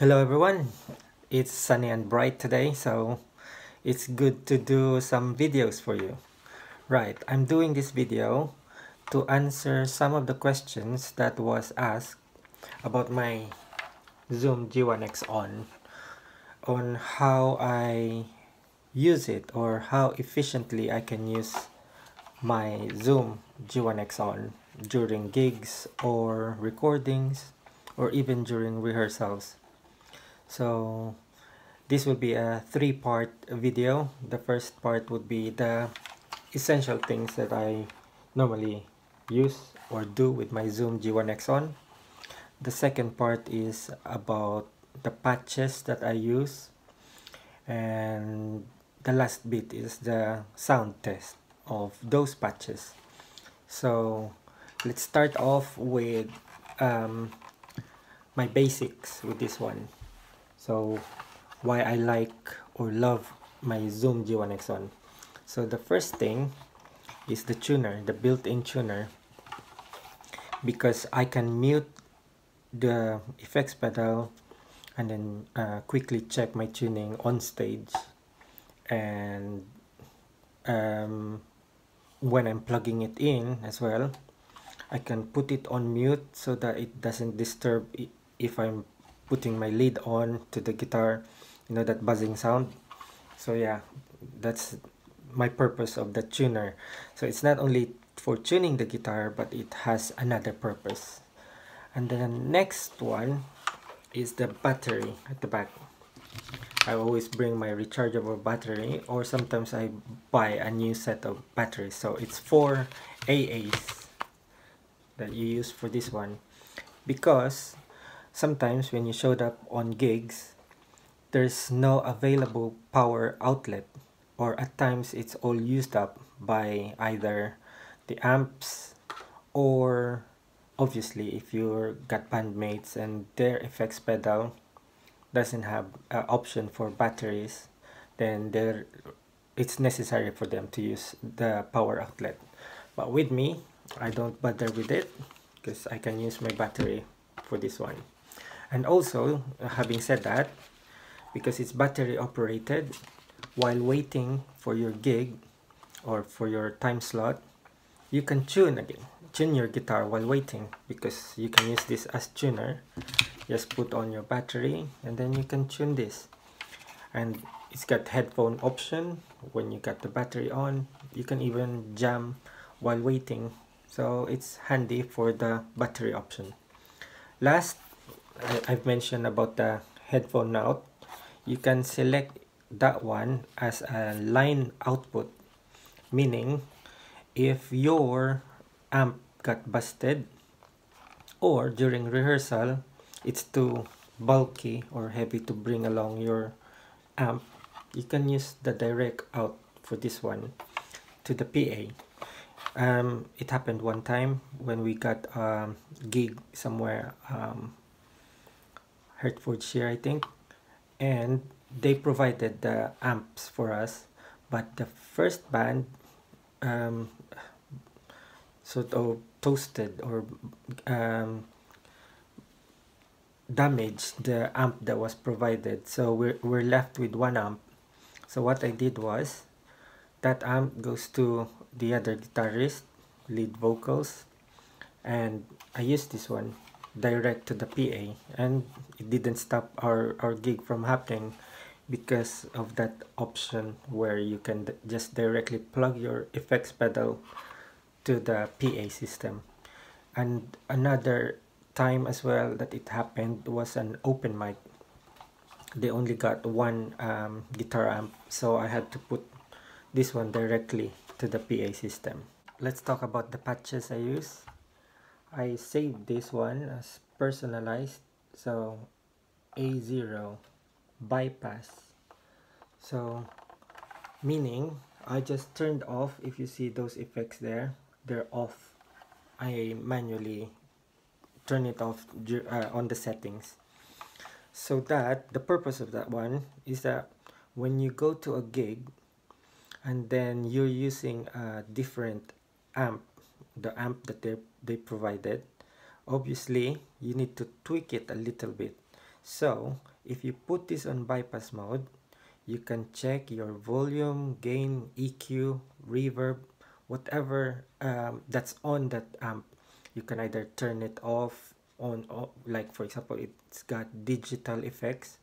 Hello everyone, it's sunny and bright today so it's good to do some videos for you. Right, I'm doing this video to answer some of the questions that was asked about my Zoom G1Xon on how I use it or how efficiently I can use my Zoom G1Xon during gigs or recordings or even during rehearsals. So this will be a three-part video. The first part would be the essential things that I normally use or do with my Zoom G1Xon. The second part is about the patches that I use and the last bit is the sound test of those patches. So let's start off with um, my basics with this one so why I like or love my Zoom G1Xon so the first thing is the tuner the built-in tuner. Because I can mute the effects pedal and then uh, quickly check my tuning on stage. And um, when I'm plugging it in as well I can put it on mute so that it doesn't disturb if I'm putting my lead on to the guitar you know that buzzing sound. So yeah that's my purpose of the tuner. So it's not only for tuning the guitar but it has another purpose. And then the next one is the battery at the back. I always bring my rechargeable battery or sometimes I buy a new set of batteries. So it's four AAs that you use for this one. Because sometimes when you showed up on gigs there's no available power outlet or at times it's all used up by either the amps or obviously if you're got bandmates and their effects pedal doesn't have an option for batteries then it's necessary for them to use the power outlet. But with me I don't bother with it because I can use my battery for this one and also having said that because it's battery operated while waiting for your gig or for your time slot you can tune again tune your guitar while waiting because you can use this as tuner. Just put on your battery and then you can tune this. And it's got headphone option. When you got the battery on you can even jam while waiting. So it's handy for the battery option. Last I've mentioned about the headphone out. You can select that one as a line output meaning if your amp got busted or during rehearsal it's too bulky or heavy to bring along your amp you can use the direct out for this one to the PA um, it happened one time when we got a gig somewhere um, Hertfordshire I think. And they provided the amps for us. But the first band um, sort of toasted or um, damaged the amp that was provided. So we're, we're left with one amp. So what I did was that amp goes to the other guitarist lead vocals. And I used this one direct to the PA and it didn't stop our, our gig from happening because of that option where you can just directly plug your effects pedal to the PA system. And another time as well that it happened was an open mic. They only got one um, guitar amp so I had to put this one directly to the PA system. Let's talk about the patches I use I saved this one as personalized so A0 bypass. So meaning I just turned off if you see those effects there they're off. I manually turn it off uh, on the settings. So that the purpose of that one is that when you go to a gig and then you're using a different amp the amp that they they provided. Obviously you need to tweak it a little bit. So if you put this on bypass mode you can check your volume gain EQ reverb whatever um, that's on that amp. You can either turn it off on like for example it's got digital effects.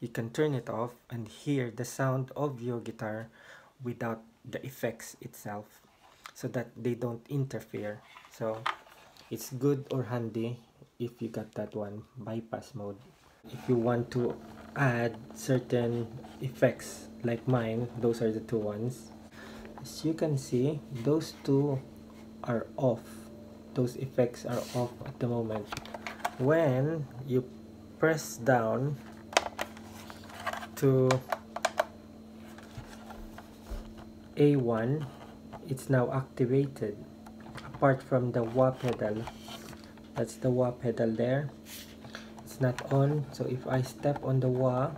You can turn it off and hear the sound of your guitar without the effects itself so that they don't interfere. So it's good or handy if you got that one bypass mode. If you want to add certain effects like mine those are the two ones. As you can see those two are off. Those effects are off at the moment. When you press down to A1 it's now activated. Apart from the wah pedal that's the wah pedal there. It's not on so if I step on the wah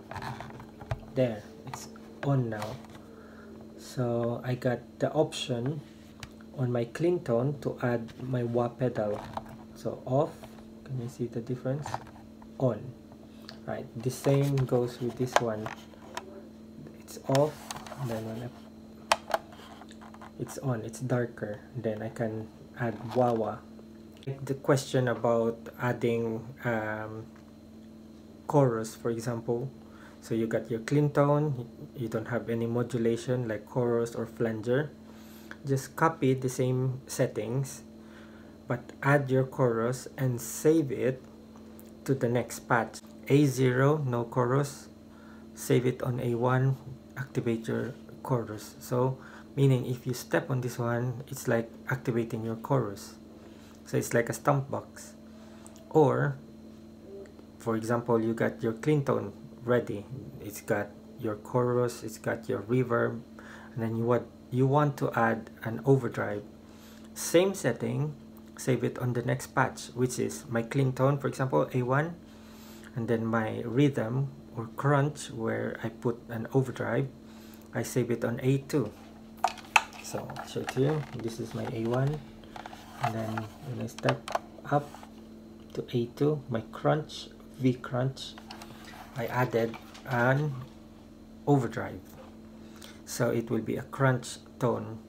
there it's on now. So I got the option on my clean tone to add my wah pedal. So off can you see the difference? On. Right the same goes with this one. It's off then when I, it's on it's darker then I can add wah the question about adding um, chorus for example. So you got your clean tone you don't have any modulation like chorus or flanger. Just copy the same settings but add your chorus and save it to the next patch. A0 no chorus. Save it on A1 activate your chorus. So meaning if you step on this one it's like activating your chorus. So it's like a stomp box. Or for example you got your clean tone ready. It's got your chorus it's got your reverb and then you want you want to add an overdrive. Same setting save it on the next patch which is my clean tone for example A1 and then my rhythm or crunch where I put an overdrive I save it on A2 so to you this is my A1 and then when I step up to A2 my crunch V crunch I added an overdrive. So it will be a crunch tone.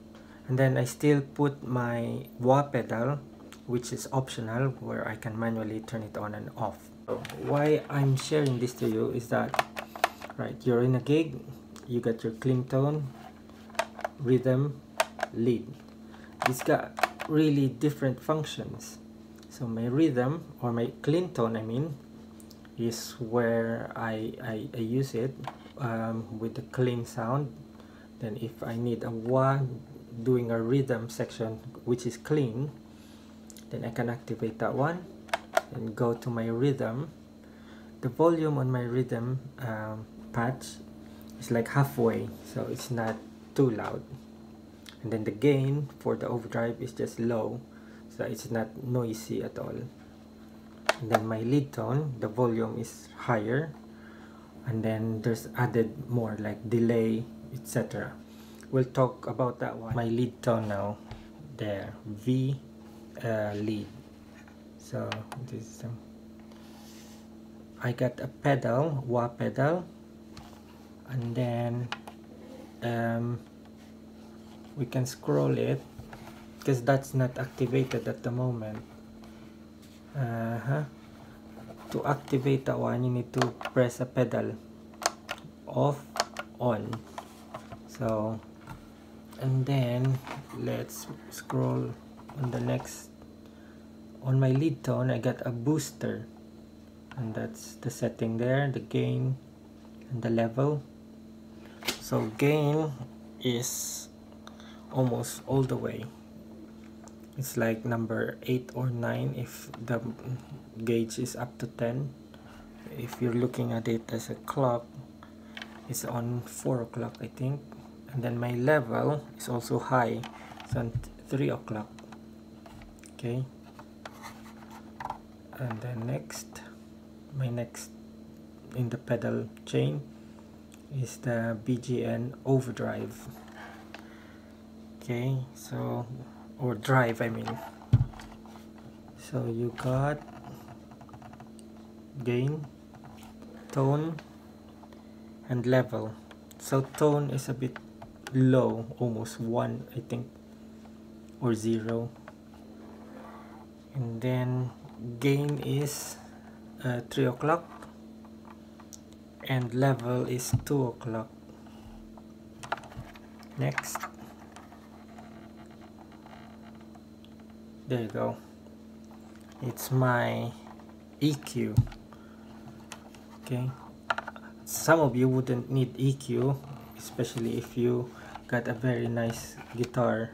And then I still put my wah pedal which is optional where I can manually turn it on and off. Why I'm sharing this to you is that right you're in a gig you got your clean tone rhythm lead. It's got really different functions. So my rhythm or my clean tone I mean is where I, I, I use it um, with the clean sound. Then if I need a one doing a rhythm section which is clean then I can activate that one and go to my rhythm. The volume on my rhythm um, patch is like halfway so it's not too loud and then the gain for the overdrive is just low so it's not noisy at all. And then my lead tone the volume is higher. And then there's added more like delay etc we'll talk about that one. My lead tone now there V uh, lead. So this is um, I got a pedal wah pedal. And then um, we can scroll it because that's not activated at the moment. Uh -huh. to activate that one you need to press a pedal off on. So and then let's scroll on the next on my lead tone I got a booster. And that's the setting there the gain and the level. So gain is almost all the way. It's like number 8 or 9 if the gauge is up to 10 if you're looking at it as a clock it's on 4 o'clock I think. And then my level is also high. It's on 3 o'clock. Okay. And then next my next in the pedal chain is the BGN overdrive okay so or drive I mean. So you got gain tone and level. So tone is a bit low almost 1 I think or 0 and then gain is uh, 3 o'clock and level is 2 o'clock. Next there you go. It's my EQ okay. Some of you wouldn't need EQ especially if you got a very nice guitar.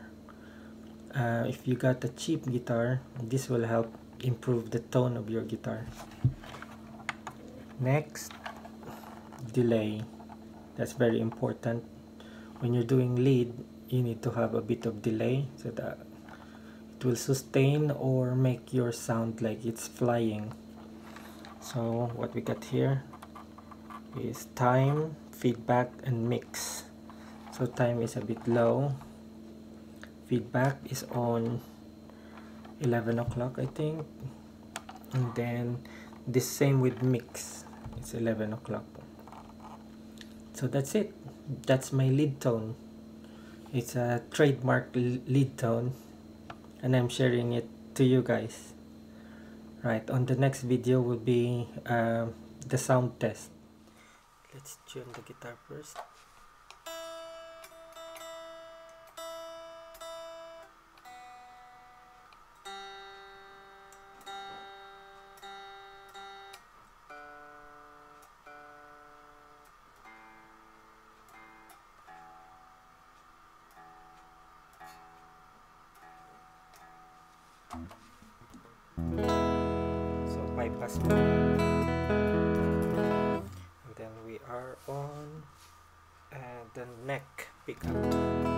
Uh, if you got a cheap guitar this will help improve the tone of your guitar. Next delay. That's very important. When you're doing lead you need to have a bit of delay so that it will sustain or make your sound like it's flying. So what we got here is time feedback and mix. So time is a bit low. Feedback is on 11 o'clock I think. And then the same with mix. It's 11 o'clock. So that's it. That's my lead tone. It's a trademark lead tone and I'm sharing it to you guys. Right on the next video will be uh, the sound test. Let's tune the guitar first so bypass and then we are on uh, the neck pickup